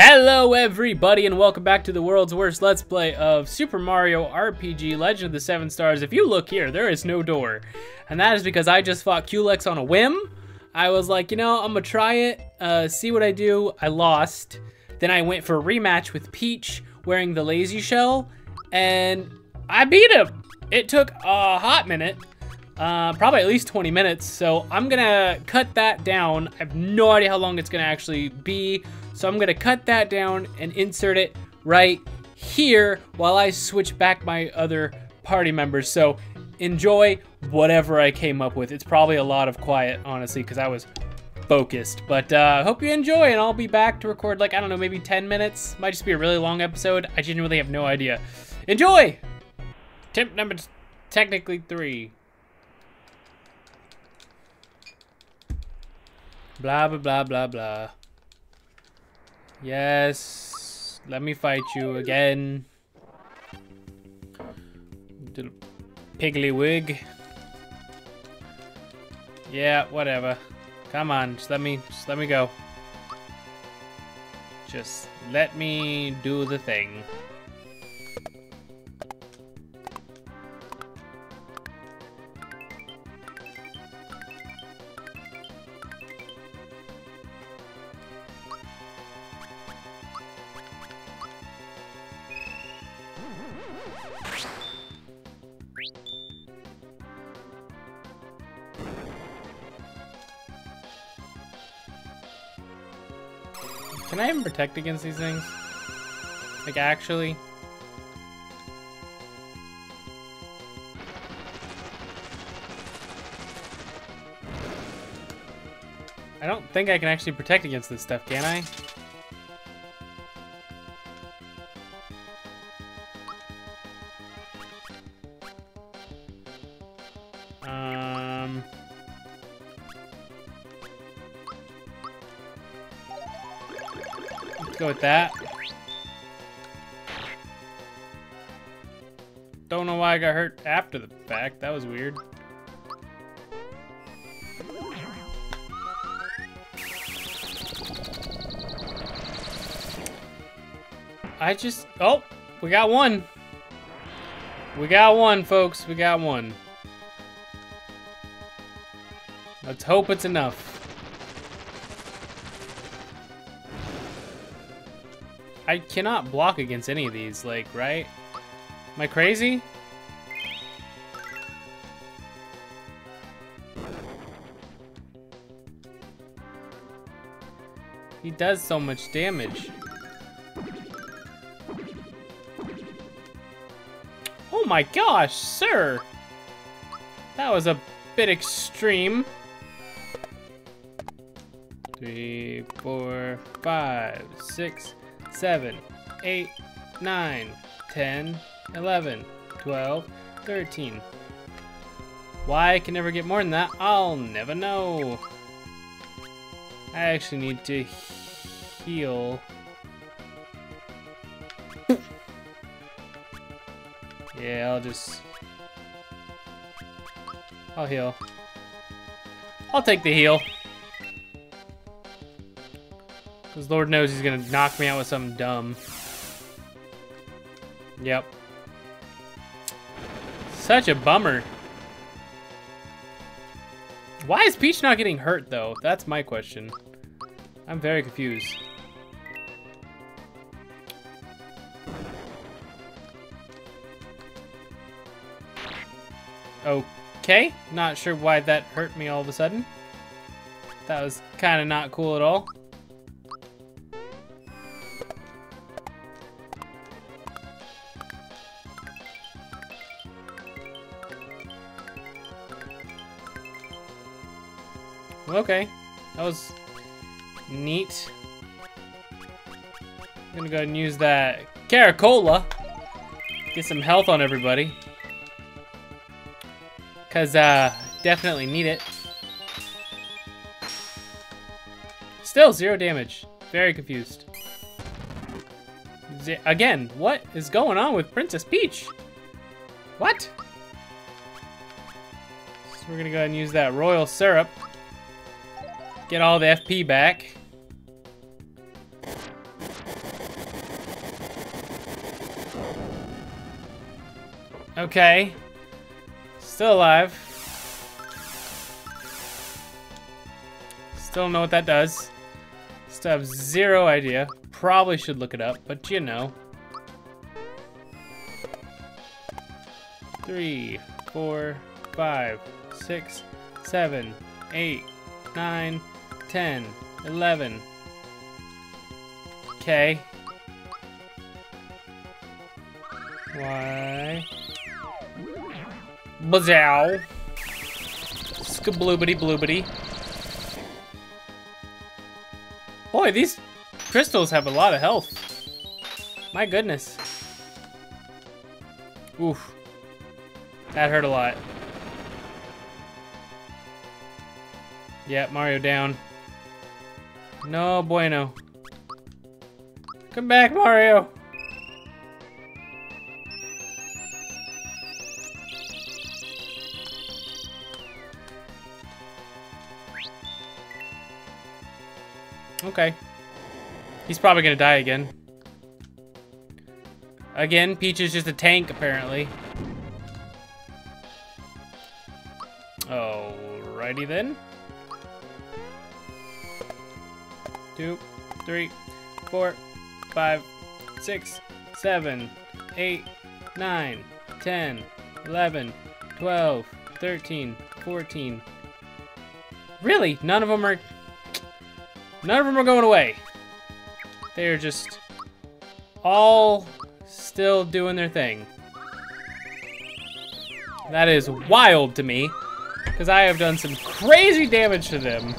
Hello everybody and welcome back to the world's worst let's play of Super Mario RPG Legend of the Seven Stars. If you look here, there is no door. And that is because I just fought Culex on a whim. I was like, you know, I'm gonna try it, uh, see what I do. I lost. Then I went for a rematch with Peach wearing the lazy shell and I beat him. It took a hot minute, uh, probably at least 20 minutes. So I'm gonna cut that down. I have no idea how long it's gonna actually be. So I'm gonna cut that down and insert it right here while I switch back my other party members. So enjoy whatever I came up with. It's probably a lot of quiet, honestly, because I was focused. But uh, hope you enjoy, and I'll be back to record like, I don't know, maybe 10 minutes. Might just be a really long episode. I genuinely have no idea. Enjoy! Tip number technically three. Blah, blah, blah, blah, blah. Yes. Let me fight you again. Little piggly wig. Yeah, whatever. Come on, just let me just let me go. Just let me do the thing. Can I even protect against these things? Like, actually? I don't think I can actually protect against this stuff, can I? Um... Let's go with that. Don't know why I got hurt after the fact. That was weird. I just... Oh! We got one! We got one, folks. We got one. Let's hope it's enough. I cannot block against any of these, like, right? Am I crazy? He does so much damage. Oh my gosh, sir! That was a bit extreme. Three, four, five, six, seven, eight, nine, ten, eleven, twelve, thirteen. Why I can never get more than that, I'll never know. I actually need to heal. yeah, I'll just... I'll heal. I'll take the heal. Because Lord knows he's going to knock me out with something dumb. Yep. Such a bummer. Why is Peach not getting hurt, though? That's my question. I'm very confused. Okay. Not sure why that hurt me all of a sudden. That was kind of not cool at all. Okay, that was neat. I'm gonna go and use that Caracola. Get some health on everybody. Cause uh, definitely need it. Still zero damage. Very confused. Z again, what is going on with Princess Peach? What? So we're gonna go ahead and use that royal syrup. Get all the FP back. Okay. Still alive. Still don't know what that does. Still have zero idea. Probably should look it up, but you know. Three, four, five, six, seven, eight, nine ten, eleven. Okay. Why? Bazow. Skabloobity bloobity. Boy, these crystals have a lot of health. My goodness. Oof. That hurt a lot. Yeah, Mario down. No bueno. Come back, Mario. Okay. He's probably gonna die again. Again, Peach is just a tank, apparently. Alrighty then. Two, three, four, five, six, seven, eight, nine, ten, eleven, twelve, thirteen, fourteen. Really? None of them are... None of them are going away. They are just all still doing their thing. That is wild to me, because I have done some crazy damage to them.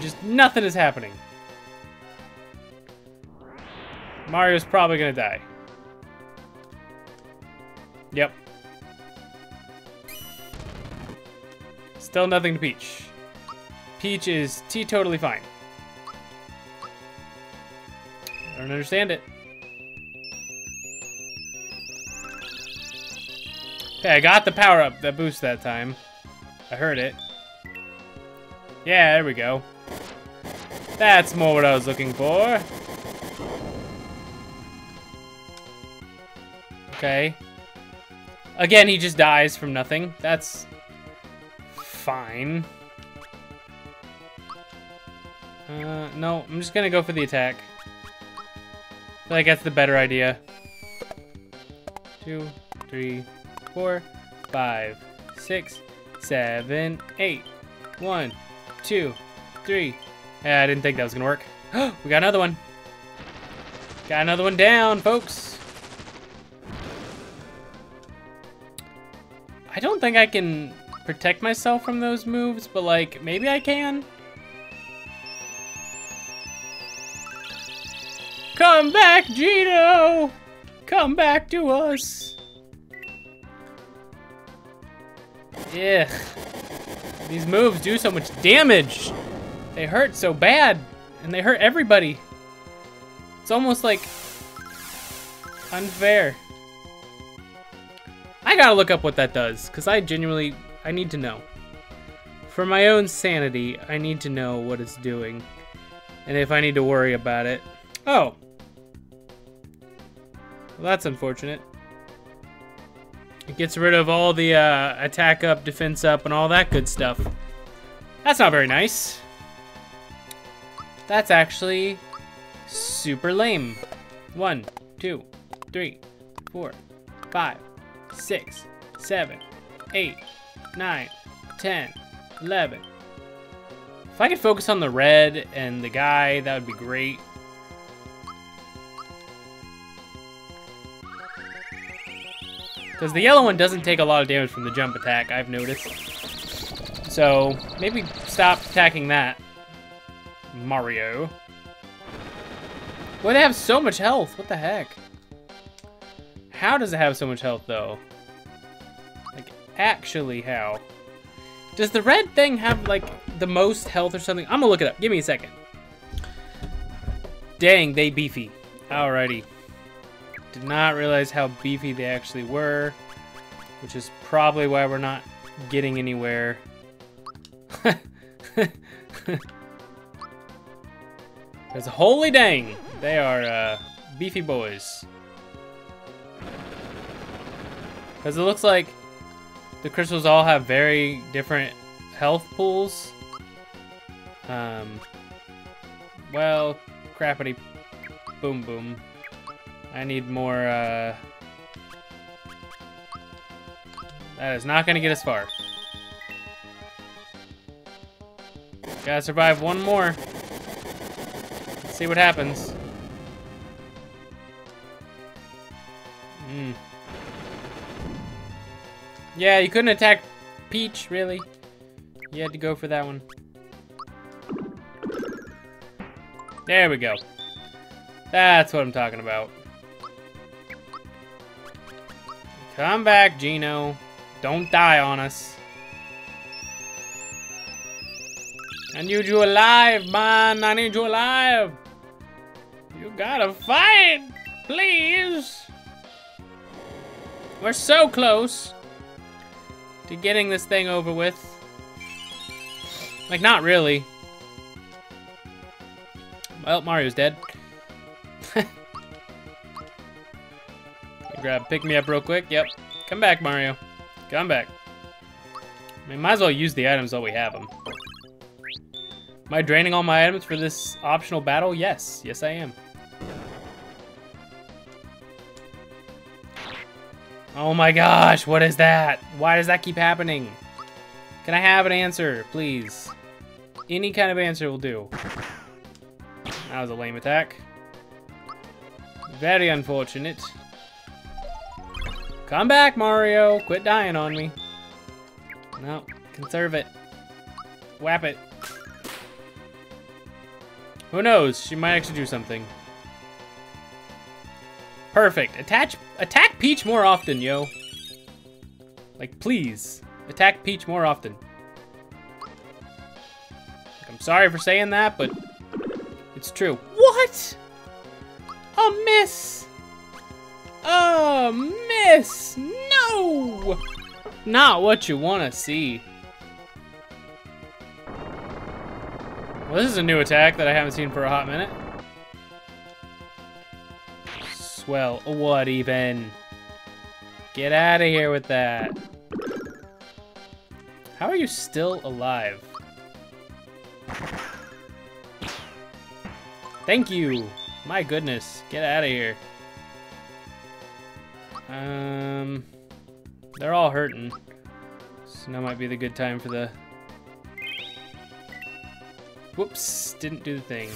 Just nothing is happening. Mario's probably gonna die. Yep. Still nothing to Peach. Peach is teetotally fine. I don't understand it. Okay, I got the power up that boost that time. I heard it. Yeah, there we go. That's more what I was looking for. Okay. Again, he just dies from nothing. That's fine. Uh, no, I'm just gonna go for the attack. I feel like that's the better idea. Two, three, four, five, six, seven, eight. One, two, three. Yeah, I didn't think that was gonna work. we got another one. Got another one down, folks. I don't think I can protect myself from those moves, but like, maybe I can? Come back, Geno! Come back to us! Ugh. These moves do so much damage! They hurt so bad, and they hurt everybody. It's almost like unfair. I gotta look up what that does, because I genuinely, I need to know. For my own sanity, I need to know what it's doing, and if I need to worry about it. Oh, well, that's unfortunate. It gets rid of all the uh, attack up, defense up, and all that good stuff. That's not very nice. That's actually super lame. One, two, three, four, five, six, seven, eight, nine, ten, eleven. If I could focus on the red and the guy, that would be great. Because the yellow one doesn't take a lot of damage from the jump attack, I've noticed. So, maybe stop attacking that. Mario. Why they have so much health? What the heck? How does it have so much health, though? Like, actually, how? Does the red thing have, like, the most health or something? I'm gonna look it up. Give me a second. Dang, they beefy. Alrighty. Did not realize how beefy they actually were, which is probably why we're not getting anywhere. Because holy dang, they are uh, beefy boys. Because it looks like the crystals all have very different health pools. Um, well, crappity boom boom. I need more, uh... That is not gonna get us far. Gotta survive one more. See what happens. Hmm. Yeah, you couldn't attack Peach, really. You had to go for that one. There we go. That's what I'm talking about. Come back, Geno. Don't die on us. I need you alive, man. I need you alive. Gotta fight, please. We're so close to getting this thing over with. Like, not really. Well, Mario's dead. grab, pick me up real quick. Yep. Come back, Mario. Come back. I mean, might as well use the items while we have them. Am I draining all my items for this optional battle? Yes. Yes, I am. Oh my gosh, what is that? Why does that keep happening? Can I have an answer, please? Any kind of answer will do. That was a lame attack. Very unfortunate. Come back, Mario! Quit dying on me. No, conserve it. Whap it. Who knows? She might actually do something. Perfect. Attach, attack Peach more often, yo. Like, please. Attack Peach more often. I'm sorry for saying that, but it's true. What? A miss! A miss! No! Not what you want to see. Well, this is a new attack that I haven't seen for a hot minute. Swell. What even? Get out of here with that. How are you still alive? Thank you. My goodness. Get out of here. Um, they're all hurting. So now might be the good time for the... Whoops, didn't do the thing.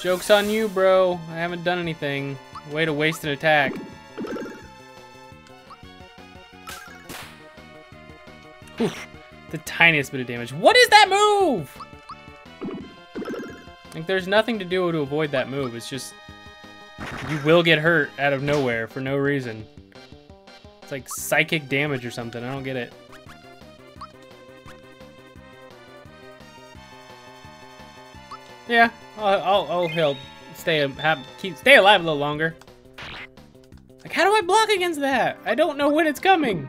Joke's on you, bro. I haven't done anything. Way to waste an attack. the tiniest bit of damage. What is that move? Like, there's nothing to do to avoid that move. It's just, you will get hurt out of nowhere for no reason. It's like psychic damage or something. I don't get it. Yeah, I'll, I'll, I'll help stay have keep stay alive a little longer. Like, how do I block against that? I don't know when it's coming.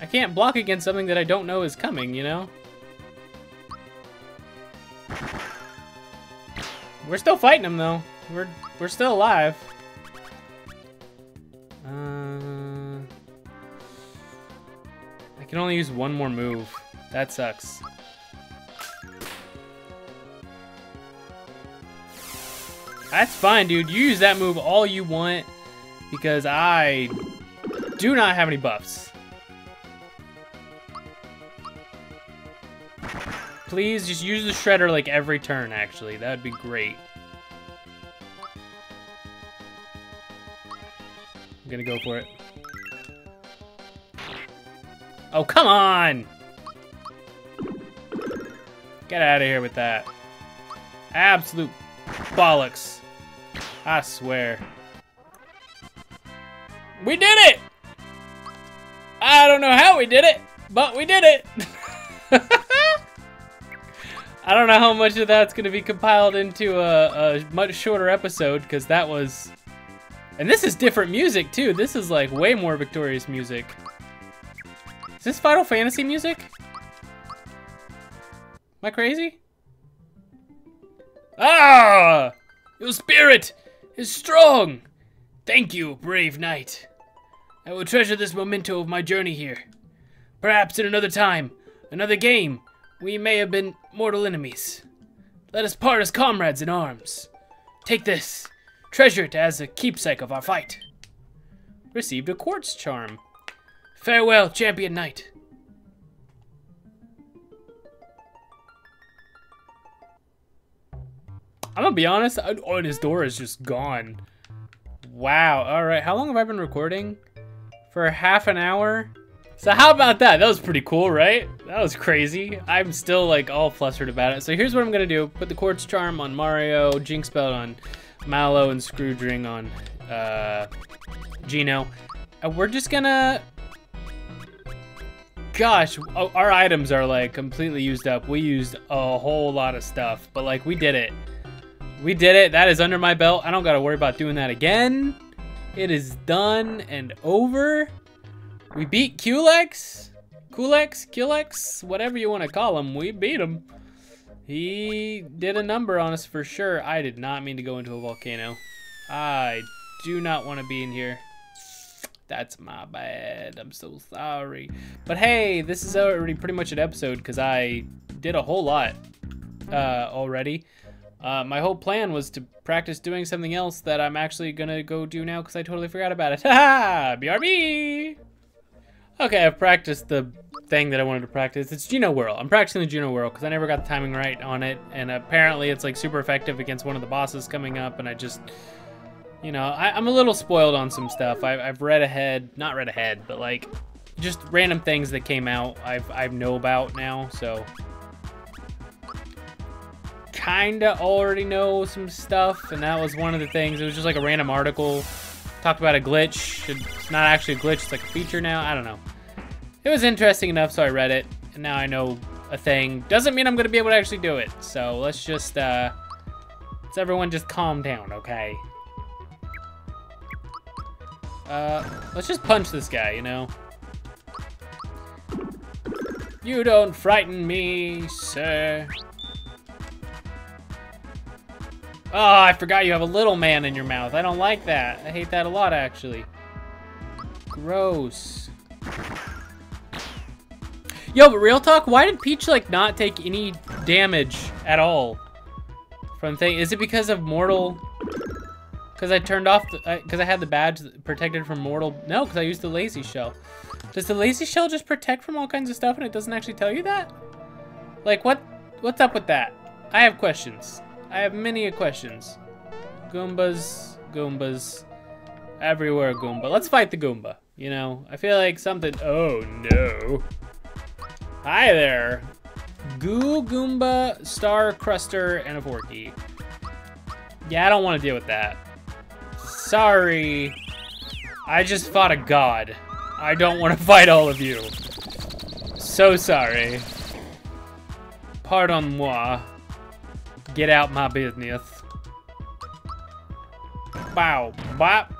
I can't block against something that I don't know is coming, you know? We're still fighting him though. We're we're still alive. Uh, I can only use one more move. That sucks. That's fine, dude. You use that move all you want because I do not have any buffs. Please just use the Shredder like every turn, actually. That would be great. I'm gonna go for it. Oh, come on! Get out of here with that. Absolute bollocks. I swear. We did it! I don't know how we did it, but we did it! I don't know how much of that's going to be compiled into a, a much shorter episode, because that was... And this is different music, too. This is, like, way more victorious music. Is this Final Fantasy music? Am I crazy? Ah! Your spirit is strong! Thank you, brave knight. I will treasure this memento of my journey here. Perhaps in another time, another game, we may have been mortal enemies. Let us part as comrades in arms. Take this. Treasure it as a keepsake of our fight. Received a quartz charm. Farewell, champion knight. I'm gonna be honest, oh, and his door is just gone. Wow, alright, how long have I been recording? For half an hour? So how about that? That was pretty cool, right? That was crazy. I'm still like all flustered about it. So here's what I'm gonna do. Put the Quartz Charm on Mario, Jinx Belt on Mallow, and Scrooge Ring on uh, Geno. And we're just gonna... Gosh, oh, our items are like completely used up. We used a whole lot of stuff, but like we did it. We did it. That is under my belt. I don't got to worry about doing that again. It is done and over. We beat Culex. Culex, Culex, whatever you want to call him. We beat him. He did a number on us for sure. I did not mean to go into a volcano. I do not want to be in here. That's my bad. I'm so sorry. But hey, this is already pretty much an episode because I did a whole lot uh, already. Uh, my whole plan was to practice doing something else that I'm actually gonna go do now because I totally forgot about it. Ha BRB! Okay, I've practiced the thing that I wanted to practice. It's Geno Whirl. I'm practicing the Geno Whirl because I never got the timing right on it, and apparently it's like super effective against one of the bosses coming up, and I just, you know, I, am a little spoiled on some stuff. I, I've read ahead, not read ahead, but like just random things that came out I've I know about now, so kinda already know some stuff, and that was one of the things. It was just like a random article. Talked about a glitch. It's not actually a glitch, it's like a feature now. I don't know. It was interesting enough, so I read it, and now I know a thing. Doesn't mean I'm gonna be able to actually do it. So let's just, uh, let's everyone just calm down, okay? Uh, let's just punch this guy, you know? You don't frighten me, sir. Oh, I forgot you have a little man in your mouth. I don't like that. I hate that a lot, actually. Gross. Yo, but real talk, why did Peach, like, not take any damage at all from thing? Is it because of mortal... Because I turned off, because I, I had the badge protected from mortal... No, because I used the lazy shell. Does the lazy shell just protect from all kinds of stuff and it doesn't actually tell you that? Like, what? what's up with that? I have questions. I have many questions. Goombas, Goombas, everywhere Goomba. Let's fight the Goomba, you know? I feel like something, oh no. Hi there. Goo, Goomba, Star, Cruster, and a Forky. Yeah, I don't want to deal with that. Sorry. I just fought a god. I don't want to fight all of you. So sorry. Pardon moi. Get out my business. Bow. Bop.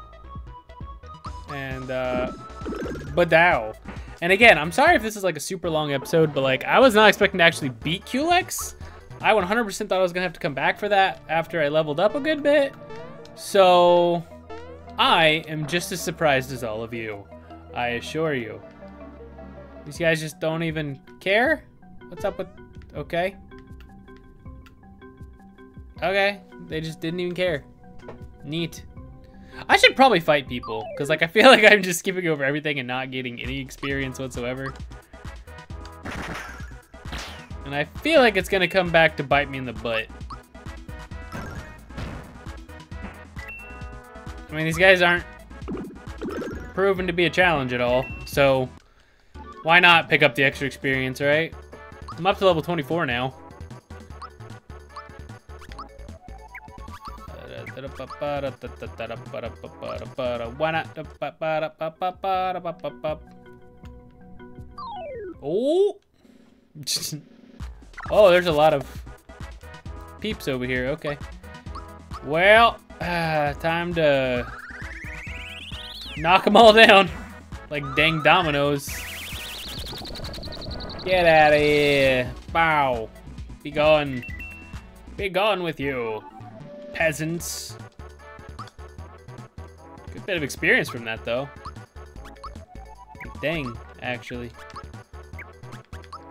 And, uh, Badow. And again, I'm sorry if this is like a super long episode, but like, I was not expecting to actually beat Culex. I 100% thought I was gonna have to come back for that after I leveled up a good bit. So, I am just as surprised as all of you. I assure you. These guys just don't even care? What's up with... Okay. Okay, they just didn't even care. Neat. I should probably fight people, because like I feel like I'm just skipping over everything and not getting any experience whatsoever. And I feel like it's gonna come back to bite me in the butt. I mean, these guys aren't proven to be a challenge at all, so why not pick up the extra experience, right? I'm up to level 24 now. Oh! oh, there's a lot of peeps over here. Okay. Well, uh, time to knock them all down like dang dominoes. Get out of here. Bow. Be gone. Be gone with you peasants. Good bit of experience from that, though. dang, actually.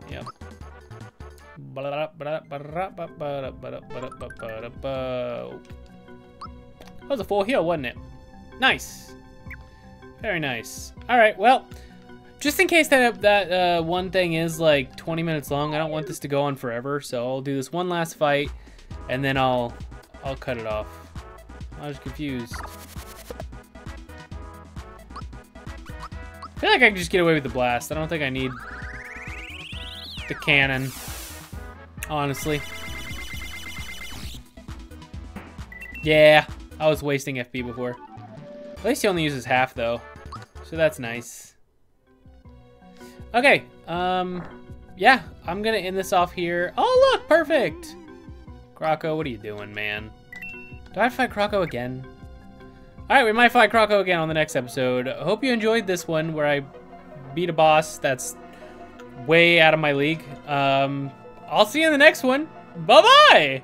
Yep. That was a full heal, wasn't it? Nice. Very nice. All right, well, just in case that that uh, one thing is like 20 minutes long, I don't want this to go on forever, so I'll do this one last fight, and then I'll I'll cut it off. I was confused. I feel like I can just get away with the blast. I don't think I need the cannon, honestly. Yeah, I was wasting FP before. At least he only uses half, though. So that's nice. Okay, um, yeah, I'm gonna end this off here. Oh, look, perfect! Croco, what are you doing, man? Do I fight Croco again? Alright, we might fight Croco again on the next episode. Hope you enjoyed this one where I beat a boss that's way out of my league. Um, I'll see you in the next one. Bye-bye!